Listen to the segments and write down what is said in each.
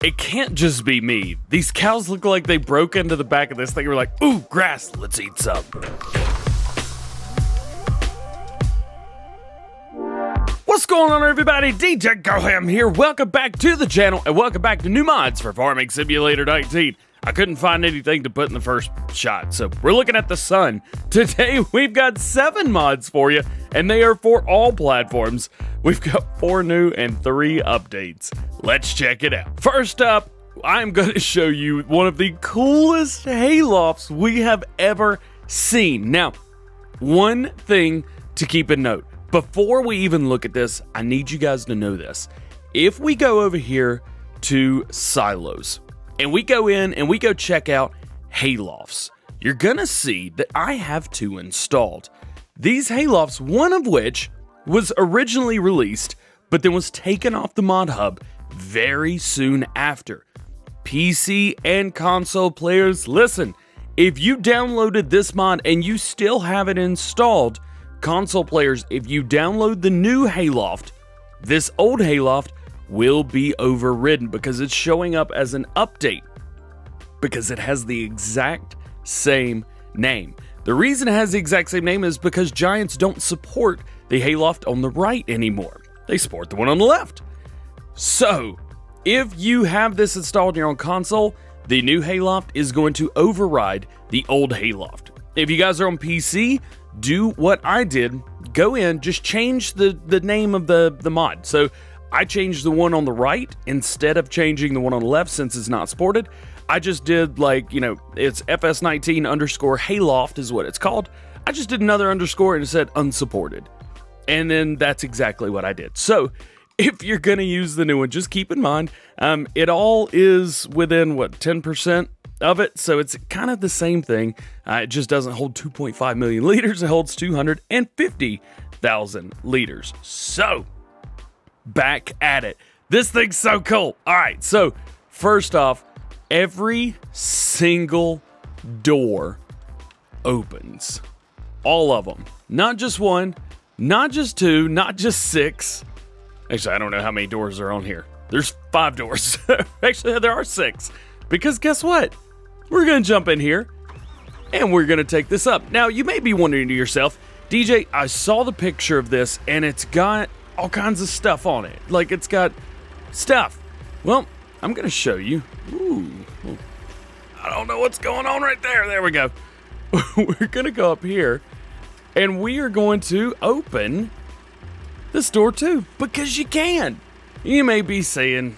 It can't just be me. These cows look like they broke into the back of this thing and were like, ooh, grass, let's eat some. What's going on everybody? DJ Goham here. Welcome back to the channel and welcome back to new mods for Farming Simulator 19. I couldn't find anything to put in the first shot, so we're looking at the sun. Today, we've got seven mods for you, and they are for all platforms. We've got four new and three updates. Let's check it out. First up, I'm going to show you one of the coolest haylofts we have ever seen. Now, one thing to keep in note. Before we even look at this, I need you guys to know this. If we go over here to silos, and we go in and we go check out haylofts, you're gonna see that I have two installed. These haylofts, one of which was originally released, but then was taken off the mod hub very soon after. PC and console players, listen, if you downloaded this mod and you still have it installed, console players, if you download the new Hayloft, this old Hayloft will be overridden because it's showing up as an update because it has the exact same name. The reason it has the exact same name is because Giants don't support the Hayloft on the right anymore. They support the one on the left. So, if you have this installed in your own console, the new Hayloft is going to override the old Hayloft. If you guys are on PC, do what I did. Go in, just change the, the name of the, the mod. So I changed the one on the right instead of changing the one on the left since it's not supported. I just did like, you know, it's FS19 underscore Hayloft is what it's called. I just did another underscore and it said unsupported. And then that's exactly what I did. So if you're going to use the new one, just keep in mind, um, it all is within what, 10% of it. So it's kind of the same thing. Uh, it just doesn't hold 2.5 million liters, it holds 250,000 liters. So back at it. This thing's so cool. All right, so first off, every single door opens. All of them. Not just one, not just two, not just six. Actually, I don't know how many doors are on here. There's five doors. Actually, there are six. Because guess what? We're going to jump in here and we're going to take this up. Now, you may be wondering to yourself, DJ, I saw the picture of this and it's got all kinds of stuff on it. Like it's got stuff. Well, I'm to show you. Ooh. I don't know what's going on right there. There we go. We're to go up here and we are going to open this door too because you can. You may be saying,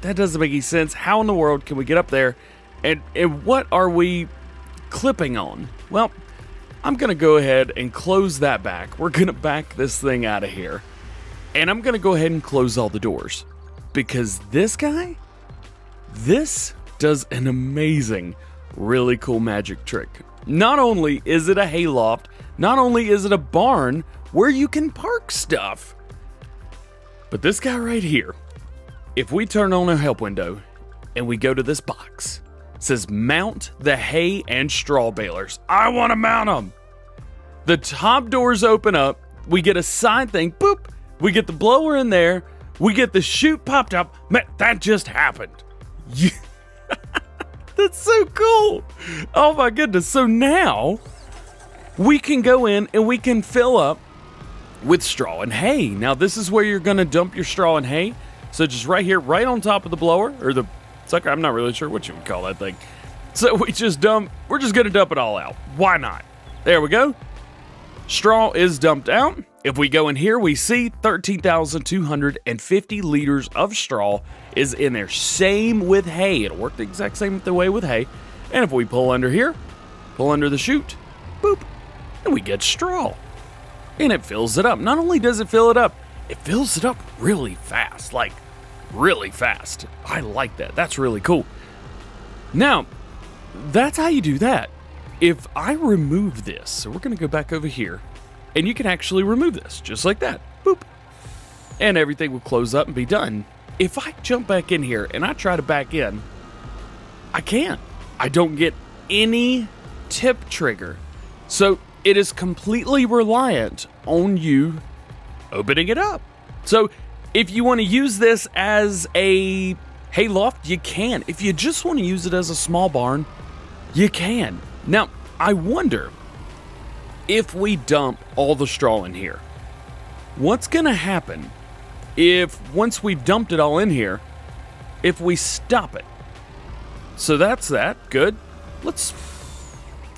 that doesn't make any sense. How in the world can we get up there? And, and what are we clipping on? Well, I'm going to go ahead and close that back. We're going to back this thing out of here. And I'm going to go ahead and close all the doors. Because this guy, this does an amazing, really cool magic trick. Not only is it a hayloft, not only is it a barn where you can park stuff, but this guy right here, if we turn on our help window and we go to this box, says mount the hay and straw balers. I want to mount them. The top doors open up. We get a side thing. Boop. We get the blower in there. We get the chute popped up. Man, that just happened. That's so cool. Oh my goodness. So now we can go in and we can fill up with straw and hay. Now this is where you're going to dump your straw and hay. So just right here, right on top of the blower or the sucker. I'm not really sure what you would call that thing. So we just dump, we're just going to dump it all out. Why not? There we go. Straw is dumped out. If we go in here, we see 13,250 liters of straw is in there. Same with hay. It'll work the exact same way with hay. And if we pull under here, pull under the chute, boop, and we get straw. And it fills it up. Not only does it fill it up, it fills it up really fast. Like, really fast. I like that. That's really cool. Now, that's how you do that. If I remove this, so we're going to go back over here, and you can actually remove this, just like that. Boop. And everything will close up and be done. If I jump back in here and I try to back in, I can't. I don't get any tip trigger. So it is completely reliant on you opening it up. So if you want to use this as a Hayloft, you can. If you just want to use it as a small barn, you can. Now, I wonder if we dump all the straw in here, what's going to happen if once we've dumped it all in here, if we stop it? So that's that. Good. Let's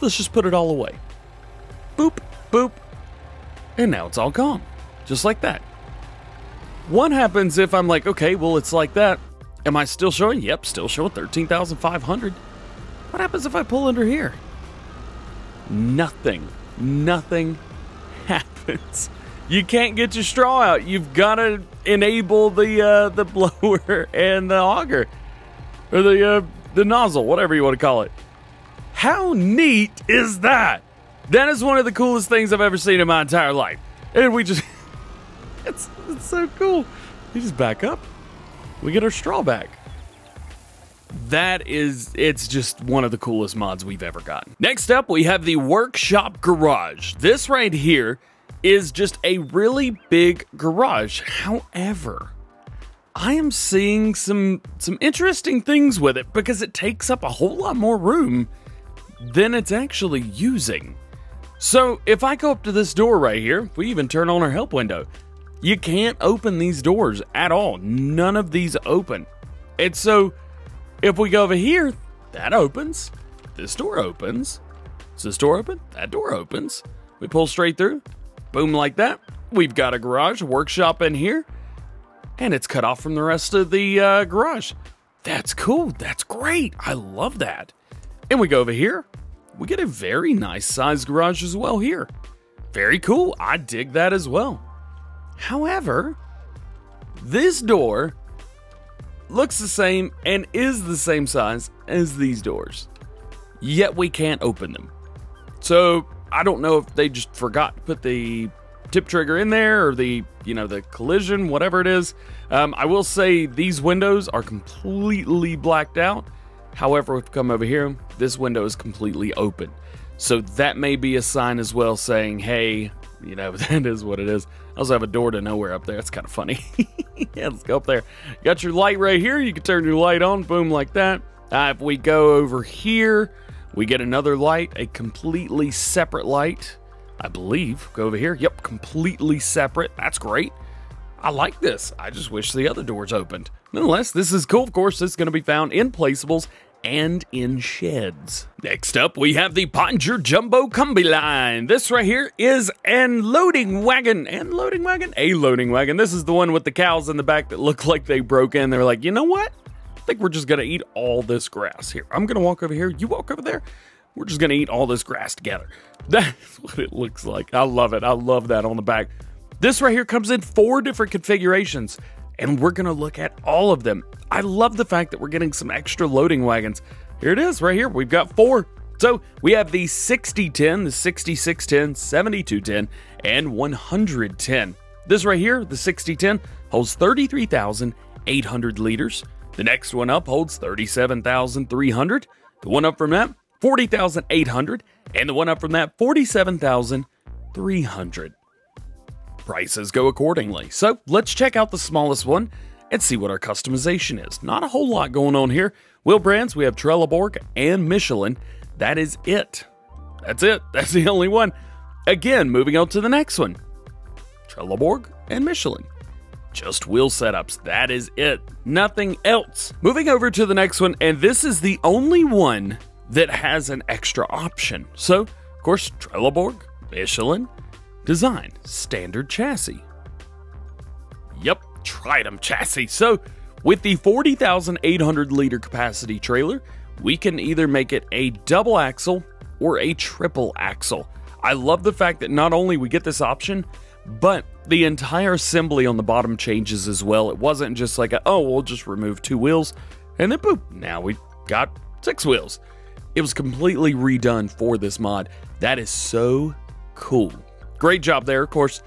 let's just put it all away. Boop, boop. And now it's all gone. Just like that. What happens if I'm like, okay, well, it's like that. Am I still showing? Yep, still showing 13,500. What happens if I pull under here? Nothing. Nothing happens. You can't get your straw out. You've got to enable the uh, the blower and the auger, or the uh, the nozzle, whatever you want to call it. How neat is that? That is one of the coolest things I've ever seen in my entire life. And we just, it's, it's so cool. You just back up. We get our straw back. That is, it's just one of the coolest mods we've ever gotten. Next up, we have the Workshop Garage. This right here is just a really big garage. However, I am seeing some some interesting things with it because it takes up a whole lot more room than it's actually using. So if I go up to this door right here, if we even turn on our help window, you can't open these doors at all. None of these open. And so if we go over here, that opens. This door opens. Is this door open? That door opens. We pull straight through. Boom, like that. We've got a garage, workshop in here. And it's cut off from the rest of the uh, garage. That's cool. That's great. I love that. And we go over here. We get a very nice sized garage as well here. Very cool. I dig that as well. However, this door looks the same and is the same size as these doors. Yet we can't open them. So I don't know if they just forgot to put the tip trigger in there or the, you know, the collision, whatever it is. Um, I will say these windows are completely blacked out. However, if we come over here, this window is completely open. So that may be a sign as well saying, hey, you know, that is what it is. I also have a door to nowhere up there. It's kind of funny. yeah, let's go up there. got your light right here. You can turn your light on, boom, like that. Uh, if we go over here, we get another light, a completely separate light. I believe. Go over here. Yep, completely separate. That's great. I like this. I just wish the other doors opened. Nonetheless, this is cool. Of course, this is going to be found in placeables and in sheds. Next up, we have the Pottinger Jumbo Combiline. This right here is an loading wagon. And loading wagon? A loading wagon. This is the one with the cows in the back that look like they broke in. They're like, you know what? I think we're just going to eat all this grass. Here, I'm going to walk over here. You walk over there. We're just going to eat all this grass together. That's what it looks like. I love it. I love that on the back. This right here comes in four different configurations and we're going to look at all of them. I love the fact that we're getting some extra loading wagons. Here it is, right here. We've got four. So we have the 6010, the 6610, 7210, and 110. This right here, the 6010, holds 33,800 liters. The next one up holds 37,300. The one up from that, 40,800. And the one up from that, 47,300 prices go accordingly. So let's check out the smallest one and see what our customization is. Not a whole lot going on here. Wheel brands, we have Trelleborg and Michelin. That is it. That's it. That's the only one. Again, moving on to the next one. Trelleborg and Michelin. Just wheel setups. That is it. Nothing else. Moving over to the next one, and this is the only one that has an extra option. So, of course, Trelleborg, Michelin, Design standard chassis. Yep, Tridem chassis. So, with the 40,800 liter capacity trailer, we can either make it a double axle or a triple axle. I love the fact that not only we get this option, but the entire assembly on the bottom changes as well. It wasn't just like, a, oh, we'll just remove two wheels and then boop, now we got six wheels. It was completely redone for this mod. That is so cool. Great job there, of course.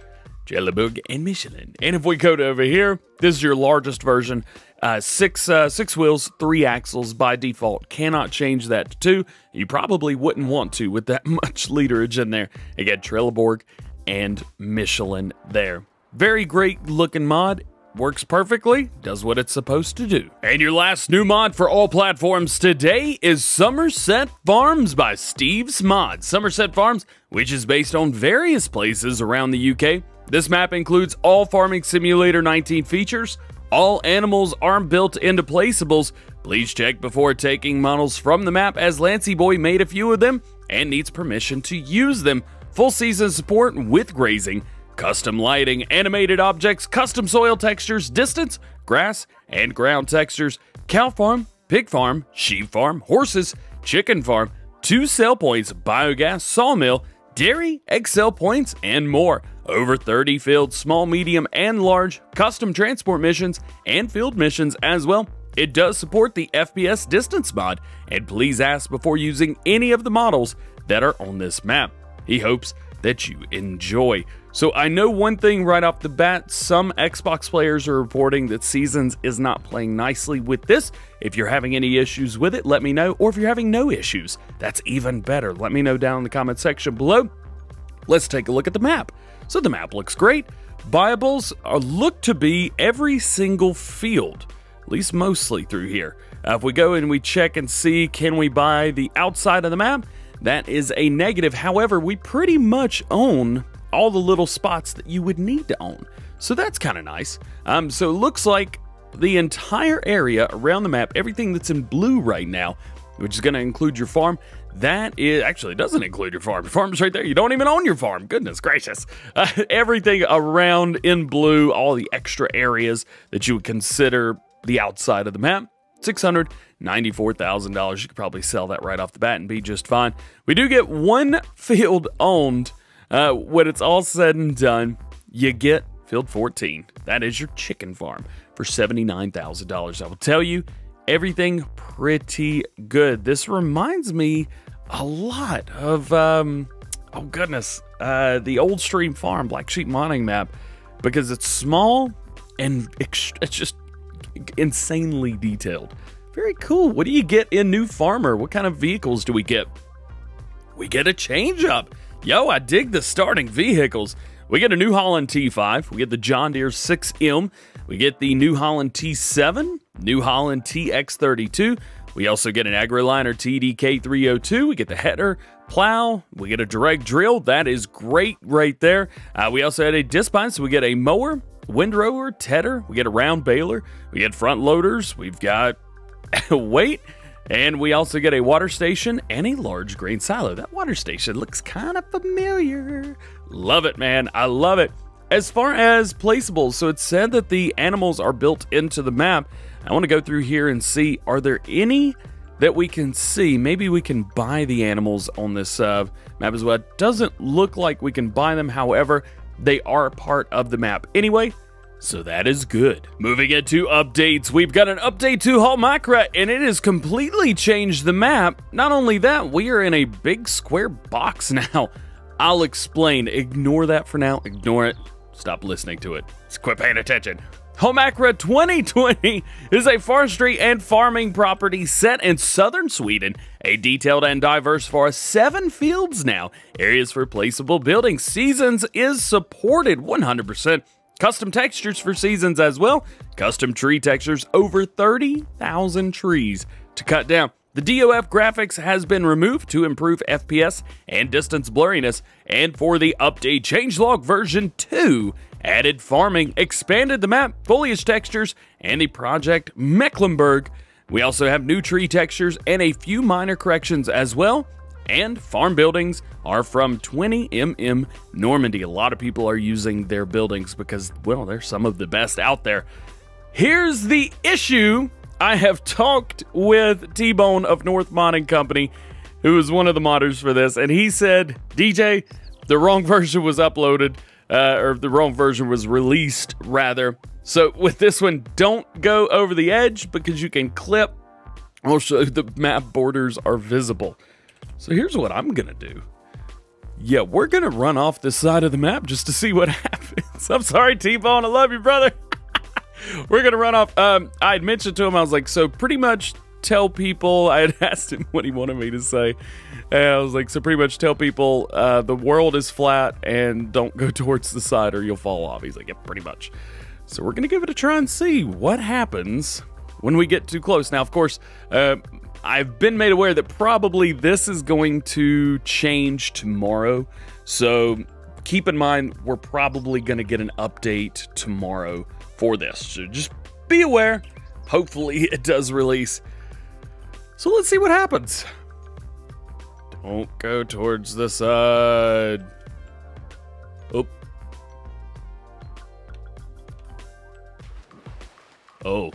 Trelleborg and Michelin. And if we go to over here, this is your largest version. Uh, six uh, six wheels, three axles by default. Cannot change that to two. You probably wouldn't want to with that much literage in there. Again, Trelleborg and Michelin there. Very great looking mod. Works perfectly, does what it's supposed to do. And your last new mod for all platforms today is Somerset Farms by Steve's Mod. Somerset Farms, which is based on various places around the UK. This map includes all Farming Simulator 19 features. All animals are built into placeables. Please check before taking models from the map as Lancy Boy made a few of them and needs permission to use them. Full season support with grazing custom lighting, animated objects, custom soil textures, distance, grass, and ground textures, cow farm, pig farm, sheep farm, horses, chicken farm, two sell points, biogas, sawmill, dairy, Excel points, and more. Over 30 field, small, medium, and large, custom transport missions, and field missions as well. It does support the FPS distance mod, and please ask before using any of the models that are on this map. He hopes that you enjoy. So I know one thing right off the bat, some Xbox players are reporting that Seasons is not playing nicely with this. If you're having any issues with it, let me know. Or if you're having no issues, that's even better. Let me know down in the comment section below. Let's take a look at the map. So the map looks great. Buyables are, look to be every single field, at least mostly through here. Uh, if we go and we check and see, can we buy the outside of the map? That is a negative. However, we pretty much own all the little spots that you would need to own. So that's kind of nice. Um, so it looks like the entire area around the map, everything that's in blue right now, which is going to include your farm, that is actually doesn't include your farm. Your farm's right there. You don't even own your farm. Goodness gracious. Uh, everything around in blue, all the extra areas that you would consider the outside of the map. $694,000. You could probably sell that right off the bat and be just fine. We do get one field owned uh, when it's all said and done, you get Field 14. That is your chicken farm for $79,000. I will tell you, everything pretty good. This reminds me a lot of, um, oh goodness, uh, the old stream farm, Black Sheep Mining map, because it's small and it's just insanely detailed. Very cool. What do you get in New Farmer? What kind of vehicles do we get? We get a change up. Yo, I dig the starting vehicles. We get a New Holland T5, we get the John Deere 6M, we get the New Holland T7, New Holland TX32, we also get an AgriLiner TDK302, we get the header, plow, we get a direct drill, that is great right there. Uh, we also had a Dispine, so we get a mower, windrower, tedder, we get a round baler, we get front loaders, we've got weight, and we also get a water station and a large grain silo. That water station looks kind of familiar. Love it, man. I love it. As far as placeables, so it's said that the animals are built into the map. I want to go through here and see, are there any that we can see? Maybe we can buy the animals on this uh, map as well. It doesn't look like we can buy them. However, they are part of the map. Anyway, so that is good. Moving into updates, we've got an update to Holmakra, and it has completely changed the map. Not only that, we are in a big square box now. I'll explain. Ignore that for now. Ignore it. Stop listening to it. Just quit paying attention. Holmakra 2020 is a forestry and farming property set in southern Sweden. A detailed and diverse forest, seven fields now, areas for placeable buildings. Seasons is supported 100% Custom textures for seasons as well. Custom tree textures, over 30,000 trees to cut down. The DOF graphics has been removed to improve FPS and distance blurriness, and for the update changelog version 2, added farming, expanded the map, foliage textures, and a project Mecklenburg. We also have new tree textures and a few minor corrections as well, and farm buildings are from 20mm Normandy. A lot of people are using their buildings because, well, they're some of the best out there. Here's the issue. I have talked with T-Bone of North Modding Company, who is one of the modders for this, and he said, DJ, the wrong version was uploaded, uh, or the wrong version was released, rather. So with this one, don't go over the edge because you can clip. Also, the map borders are visible. So here's what I'm going to do. Yeah, we're going to run off this side of the map just to see what happens. I'm sorry, T-Bone. I love you, brother. We're to run off. Um, I had mentioned to him, I was like, so pretty much tell people, I had asked him what he wanted me to say. And I was like, so pretty much tell people uh, the world is flat and don't go towards the side or you'll fall off. He's like, yeah, pretty much. So we're to give it a try and see what happens when we get too close. Now, of course, uh, I've been made aware that probably this is going to change tomorrow. So keep in mind, we're probably going to get an update tomorrow for this. So just be aware. Hopefully, it does release. So let's see what happens. Don't go towards the side. Oh. Oh.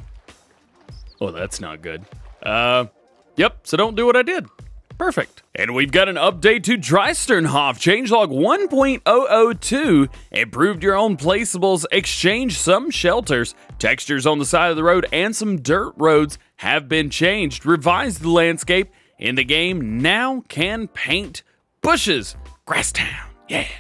Oh, that's not good. Uh, yep, so don't do what I did. Perfect. And we've got an update to Dreisternhof. Changelog 1.002 improved your own placeables, exchange some shelters, textures on the side of the road, and some dirt roads have been changed. Revised the landscape in the game now can paint bushes. Grass Town, yeah.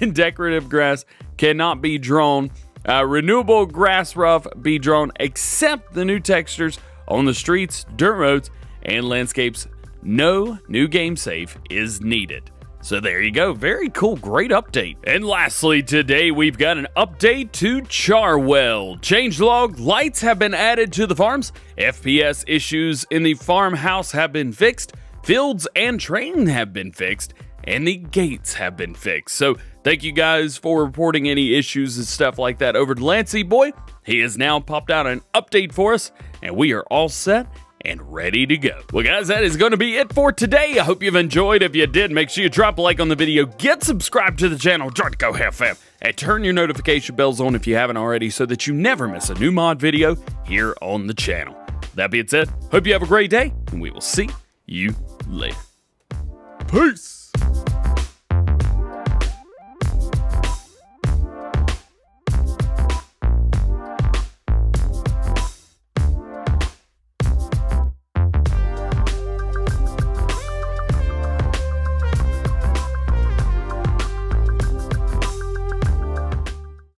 And decorative grass cannot be drawn. Uh, renewable grass rough be drawn except the new textures on the streets, dirt roads, and landscapes no new game save is needed. So there you go. Very cool. Great update. And lastly, today we've got an update to Charwell. Changelog lights have been added to the farms. FPS issues in the farmhouse have been fixed. Fields and train have been fixed. And the gates have been fixed. So thank you guys for reporting any issues and stuff like that over to Lancey Boy. He has now popped out an update for us. And we are all set and ready to go. Well, guys, that is going to be it for today. I hope you've enjoyed. If you did, make sure you drop a like on the video, get subscribed to the channel, Go FM, and turn your notification bells on if you haven't already so that you never miss a new mod video here on the channel. That being said, hope you have a great day, and we will see you later. Peace!